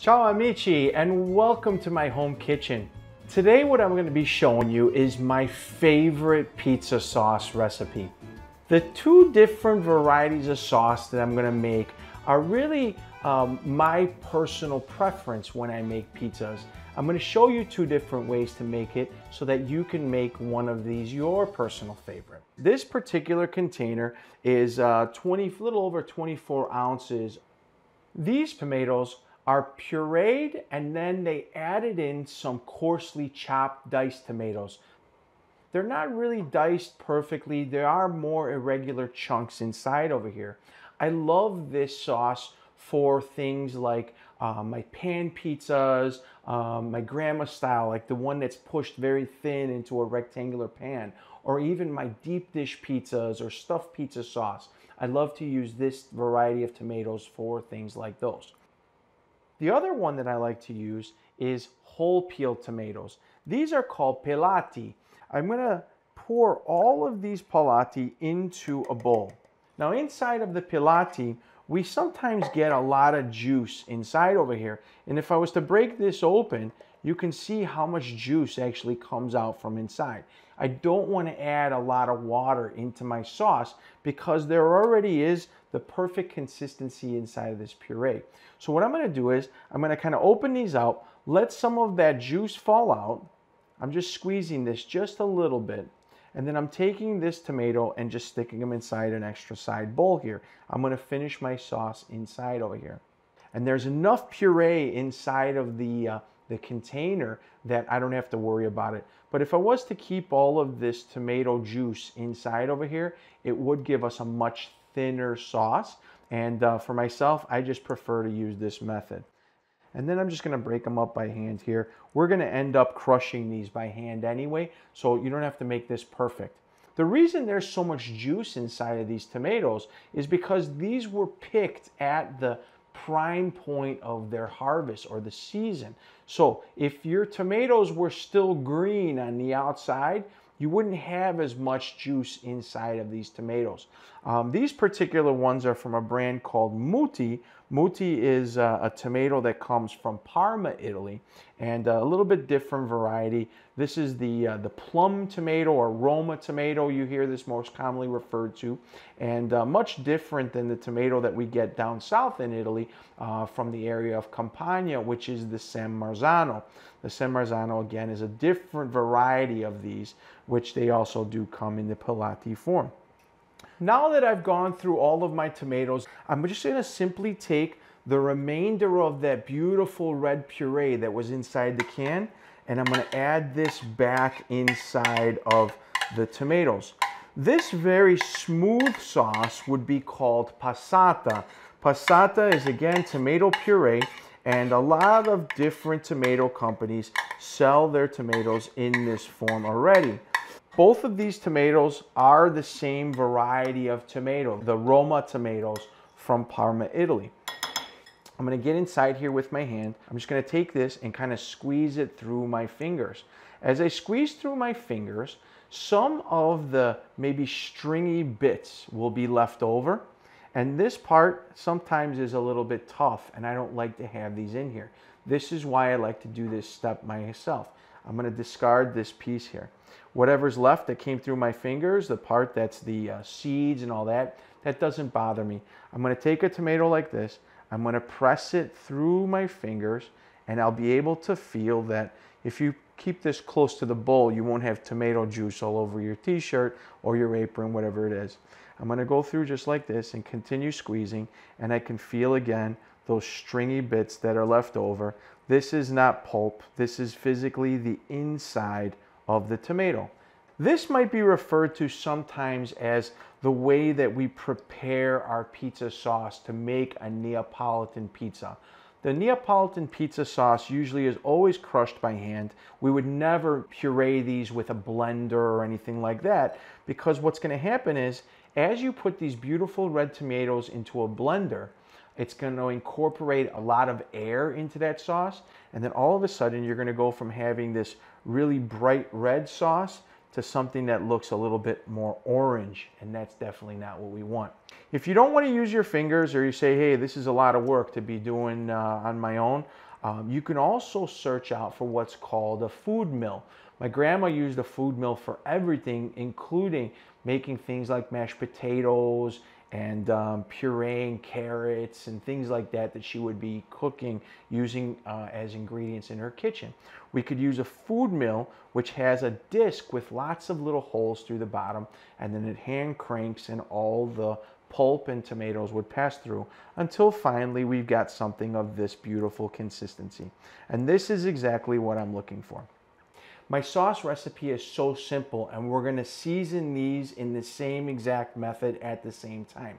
Ciao amici and welcome to my home kitchen. Today what I'm going to be showing you is my favorite pizza sauce recipe. The two different varieties of sauce that I'm going to make are really um, my personal preference when I make pizzas. I'm going to show you two different ways to make it so that you can make one of these your personal favorite. This particular container is uh, 20, little over 24 ounces. These tomatoes are pureed and then they added in some coarsely chopped diced tomatoes. They're not really diced perfectly. There are more irregular chunks inside over here. I love this sauce for things like uh, my pan pizzas, um, my grandma style, like the one that's pushed very thin into a rectangular pan, or even my deep dish pizzas or stuffed pizza sauce. I love to use this variety of tomatoes for things like those. The other one that I like to use is whole peeled tomatoes. These are called pelati. I'm gonna pour all of these pelati into a bowl. Now inside of the pelati, we sometimes get a lot of juice inside over here. And if I was to break this open, you can see how much juice actually comes out from inside. I don't want to add a lot of water into my sauce because there already is the perfect consistency inside of this puree. So what I'm going to do is I'm going to kind of open these out, let some of that juice fall out. I'm just squeezing this just a little bit. And then I'm taking this tomato and just sticking them inside an extra side bowl here. I'm going to finish my sauce inside over here. And there's enough puree inside of the, uh, the container that I don't have to worry about it. But if I was to keep all of this tomato juice inside over here, it would give us a much thinner sauce. And uh, for myself, I just prefer to use this method. And then I'm just gonna break them up by hand here. We're gonna end up crushing these by hand anyway, so you don't have to make this perfect. The reason there's so much juice inside of these tomatoes is because these were picked at the prime point of their harvest or the season. So if your tomatoes were still green on the outside, you wouldn't have as much juice inside of these tomatoes. Um, these particular ones are from a brand called Mutti. Mutti is uh, a tomato that comes from Parma, Italy, and a little bit different variety. This is the, uh, the plum tomato or Roma tomato you hear this most commonly referred to, and uh, much different than the tomato that we get down south in Italy uh, from the area of Campania, which is the San Marzano. The San Marzano, again, is a different variety of these, which they also do come in the pelati form. Now that I've gone through all of my tomatoes, I'm just gonna simply take the remainder of that beautiful red puree that was inside the can, and I'm gonna add this back inside of the tomatoes. This very smooth sauce would be called passata. Passata is again tomato puree and a lot of different tomato companies sell their tomatoes in this form already. Both of these tomatoes are the same variety of tomato, the Roma tomatoes from Parma, Italy. I'm gonna get inside here with my hand. I'm just gonna take this and kind of squeeze it through my fingers. As I squeeze through my fingers, some of the maybe stringy bits will be left over and this part sometimes is a little bit tough and I don't like to have these in here. This is why I like to do this step myself. I'm gonna discard this piece here. Whatever's left that came through my fingers, the part that's the uh, seeds and all that, that doesn't bother me. I'm gonna take a tomato like this, I'm gonna press it through my fingers and I'll be able to feel that if you keep this close to the bowl, you won't have tomato juice all over your t-shirt or your apron, whatever it is. I'm gonna go through just like this and continue squeezing and I can feel again those stringy bits that are left over. This is not pulp, this is physically the inside of the tomato. This might be referred to sometimes as the way that we prepare our pizza sauce to make a Neapolitan pizza. The Neapolitan pizza sauce usually is always crushed by hand. We would never puree these with a blender or anything like that because what's going to happen is as you put these beautiful red tomatoes into a blender, it's going to incorporate a lot of air into that sauce. And then all of a sudden, you're going to go from having this really bright red sauce to something that looks a little bit more orange, and that's definitely not what we want. If you don't want to use your fingers or you say, hey, this is a lot of work to be doing uh, on my own, um, you can also search out for what's called a food mill. My grandma used a food mill for everything, including making things like mashed potatoes and um, pureeing carrots and things like that that she would be cooking using uh, as ingredients in her kitchen. We could use a food mill which has a disc with lots of little holes through the bottom and then it hand cranks and all the pulp and tomatoes would pass through until finally we've got something of this beautiful consistency. And this is exactly what I'm looking for. My sauce recipe is so simple and we're gonna season these in the same exact method at the same time.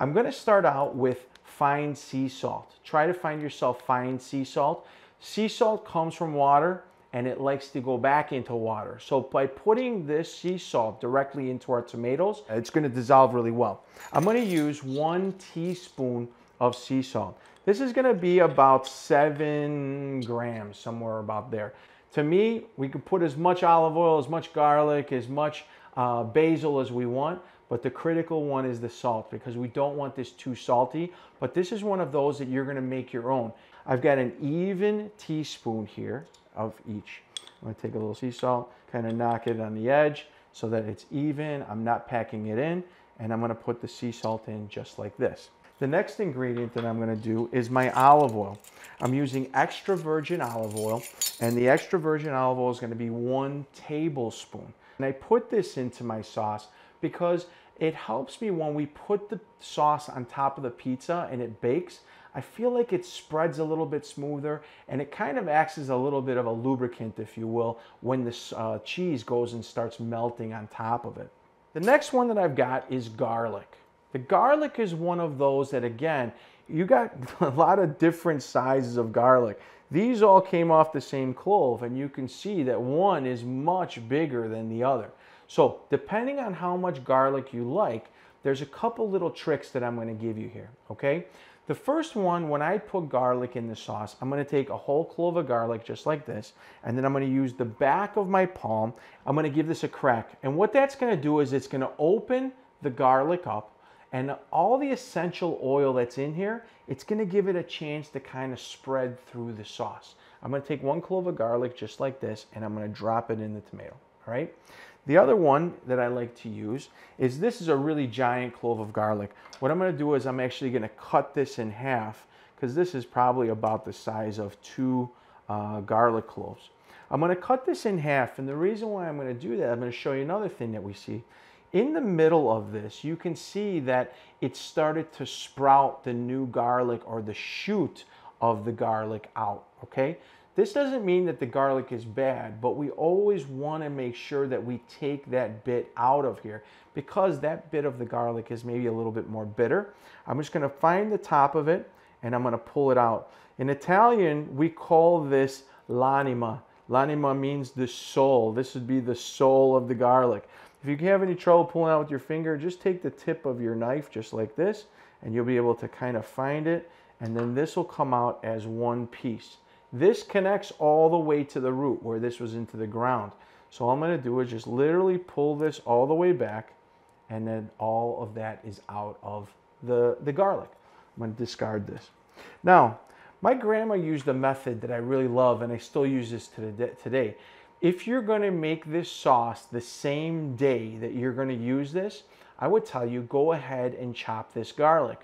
I'm gonna start out with fine sea salt. Try to find yourself fine sea salt. Sea salt comes from water and it likes to go back into water. So by putting this sea salt directly into our tomatoes, it's gonna dissolve really well. I'm gonna use one teaspoon of sea salt. This is gonna be about seven grams, somewhere about there. To me, we can put as much olive oil, as much garlic, as much uh, basil as we want, but the critical one is the salt because we don't want this too salty. But this is one of those that you're gonna make your own. I've got an even teaspoon here of each. I'm gonna take a little sea salt, kind of knock it on the edge so that it's even. I'm not packing it in, and I'm gonna put the sea salt in just like this. The next ingredient that I'm gonna do is my olive oil. I'm using extra virgin olive oil, and the extra virgin olive oil is gonna be one tablespoon. And I put this into my sauce because it helps me when we put the sauce on top of the pizza and it bakes, I feel like it spreads a little bit smoother and it kind of acts as a little bit of a lubricant, if you will, when the uh, cheese goes and starts melting on top of it. The next one that I've got is garlic. The garlic is one of those that, again, you got a lot of different sizes of garlic. These all came off the same clove, and you can see that one is much bigger than the other. So, depending on how much garlic you like, there's a couple little tricks that I'm going to give you here, okay? The first one, when I put garlic in the sauce, I'm going to take a whole clove of garlic just like this, and then I'm going to use the back of my palm. I'm going to give this a crack. And what that's going to do is it's going to open the garlic up, and all the essential oil that's in here, it's gonna give it a chance to kind of spread through the sauce. I'm gonna take one clove of garlic just like this, and I'm gonna drop it in the tomato, all right? The other one that I like to use is this is a really giant clove of garlic. What I'm gonna do is I'm actually gonna cut this in half because this is probably about the size of two uh, garlic cloves. I'm gonna cut this in half and the reason why I'm gonna do that, I'm gonna show you another thing that we see in the middle of this, you can see that it started to sprout the new garlic or the shoot of the garlic out, okay? This doesn't mean that the garlic is bad, but we always want to make sure that we take that bit out of here because that bit of the garlic is maybe a little bit more bitter. I'm just going to find the top of it and I'm going to pull it out. In Italian, we call this l'anima. L'anima means the soul. This would be the soul of the garlic. If you have any trouble pulling out with your finger, just take the tip of your knife just like this and you'll be able to kind of find it and then this will come out as one piece. This connects all the way to the root where this was into the ground. So all I'm going to do is just literally pull this all the way back and then all of that is out of the, the garlic. I'm going to discard this. Now, my grandma used a method that I really love and I still use this to today. If you're going to make this sauce the same day that you're going to use this, I would tell you go ahead and chop this garlic.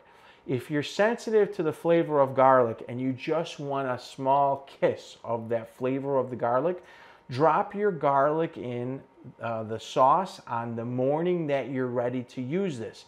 If you're sensitive to the flavor of garlic and you just want a small kiss of that flavor of the garlic, drop your garlic in uh, the sauce on the morning that you're ready to use this.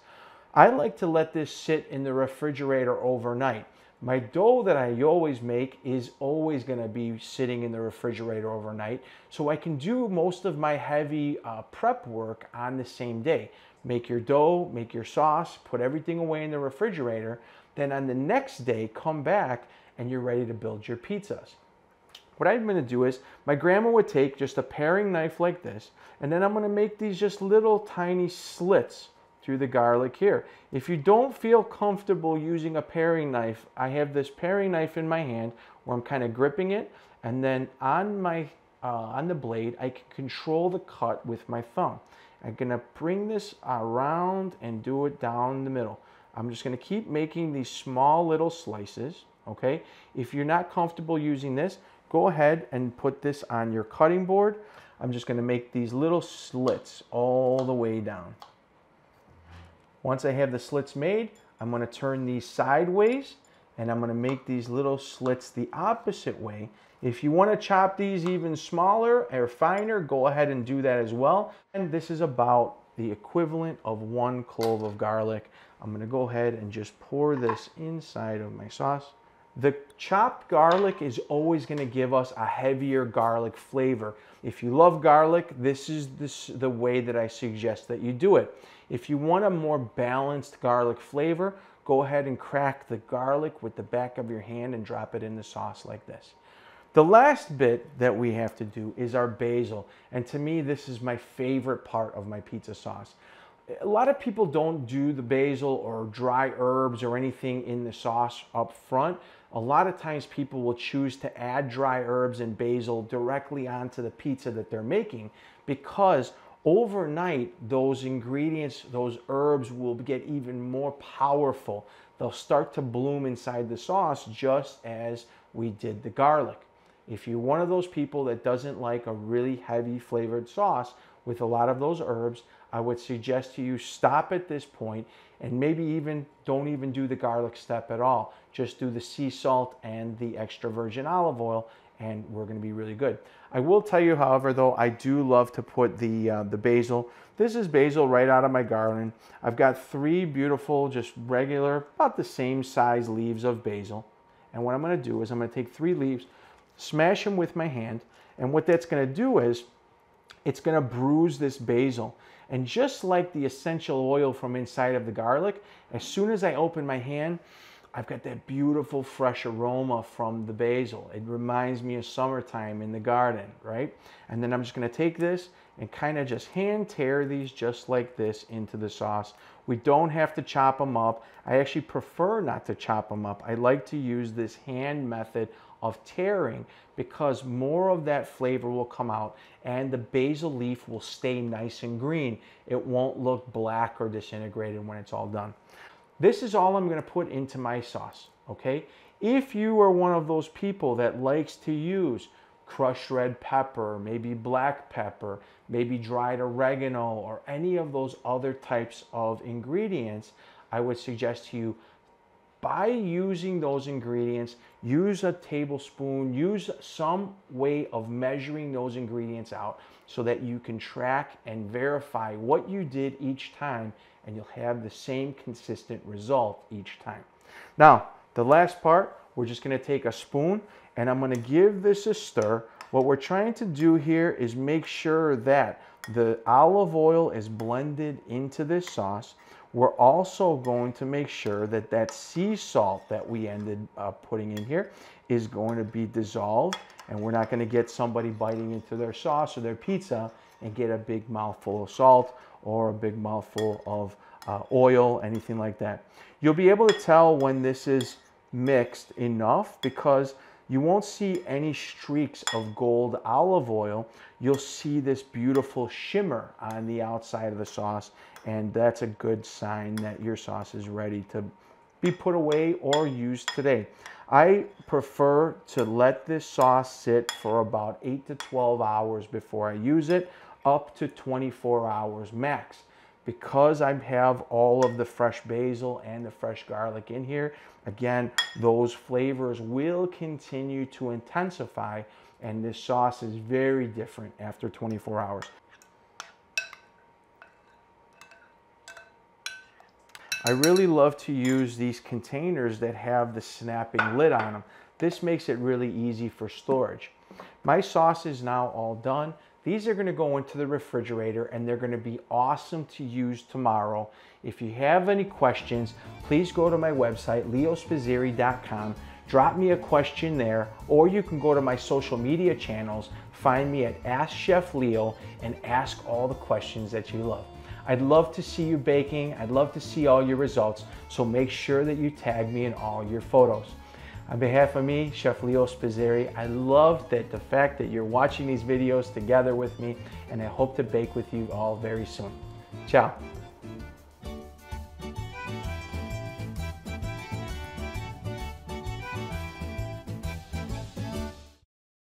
I like to let this sit in the refrigerator overnight. My dough that I always make is always going to be sitting in the refrigerator overnight, so I can do most of my heavy uh, prep work on the same day. Make your dough, make your sauce, put everything away in the refrigerator, then on the next day, come back and you're ready to build your pizzas. What I'm going to do is, my grandma would take just a paring knife like this, and then I'm going to make these just little tiny slits through the garlic here. If you don't feel comfortable using a paring knife, I have this paring knife in my hand where I'm kind of gripping it and then on my uh, on the blade, I can control the cut with my thumb. I'm gonna bring this around and do it down the middle. I'm just gonna keep making these small little slices, okay? If you're not comfortable using this, go ahead and put this on your cutting board. I'm just gonna make these little slits all the way down. Once I have the slits made, I'm gonna turn these sideways and I'm gonna make these little slits the opposite way. If you wanna chop these even smaller or finer, go ahead and do that as well. And this is about the equivalent of one clove of garlic. I'm gonna go ahead and just pour this inside of my sauce. The chopped garlic is always gonna give us a heavier garlic flavor. If you love garlic, this is the way that I suggest that you do it. If you want a more balanced garlic flavor, go ahead and crack the garlic with the back of your hand and drop it in the sauce like this. The last bit that we have to do is our basil. And to me, this is my favorite part of my pizza sauce. A lot of people don't do the basil or dry herbs or anything in the sauce up front. A lot of times people will choose to add dry herbs and basil directly onto the pizza that they're making because overnight those ingredients, those herbs will get even more powerful. They'll start to bloom inside the sauce just as we did the garlic. If you're one of those people that doesn't like a really heavy flavored sauce with a lot of those herbs, I would suggest to you stop at this point and maybe even don't even do the garlic step at all. Just do the sea salt and the extra virgin olive oil and we're going to be really good. I will tell you, however, though, I do love to put the, uh, the basil. This is basil right out of my garden. I've got three beautiful, just regular, about the same size leaves of basil. And what I'm going to do is I'm going to take three leaves, smash them with my hand, and what that's going to do is it's going to bruise this basil. And just like the essential oil from inside of the garlic, as soon as I open my hand, I've got that beautiful fresh aroma from the basil. It reminds me of summertime in the garden, right? And then I'm just gonna take this and kind of just hand tear these just like this into the sauce. We don't have to chop them up. I actually prefer not to chop them up. I like to use this hand method of tearing because more of that flavor will come out and the basil leaf will stay nice and green. It won't look black or disintegrated when it's all done. This is all I'm going to put into my sauce, okay? If you are one of those people that likes to use crushed red pepper, maybe black pepper, maybe dried oregano, or any of those other types of ingredients, I would suggest to you by using those ingredients, use a tablespoon, use some way of measuring those ingredients out so that you can track and verify what you did each time and you'll have the same consistent result each time. Now, the last part, we're just gonna take a spoon and I'm gonna give this a stir. What we're trying to do here is make sure that the olive oil is blended into this sauce. We're also going to make sure that that sea salt that we ended up putting in here is going to be dissolved and we're not going to get somebody biting into their sauce or their pizza and get a big mouthful of salt or a big mouthful of uh, oil, anything like that. You'll be able to tell when this is mixed enough because you won't see any streaks of gold olive oil. You'll see this beautiful shimmer on the outside of the sauce and that's a good sign that your sauce is ready to be put away or used today. I prefer to let this sauce sit for about 8 to 12 hours before I use it, up to 24 hours max. Because I have all of the fresh basil and the fresh garlic in here, again, those flavors will continue to intensify and this sauce is very different after 24 hours. I really love to use these containers that have the snapping lid on them. This makes it really easy for storage. My sauce is now all done. These are gonna go into the refrigerator and they're gonna be awesome to use tomorrow. If you have any questions, please go to my website, leospizzirri.com, drop me a question there, or you can go to my social media channels, find me at Ask Chef Leo, and ask all the questions that you love. I'd love to see you baking. I'd love to see all your results. So make sure that you tag me in all your photos. On behalf of me, Chef Leo Spizzirri, I love that the fact that you're watching these videos together with me, and I hope to bake with you all very soon. Ciao.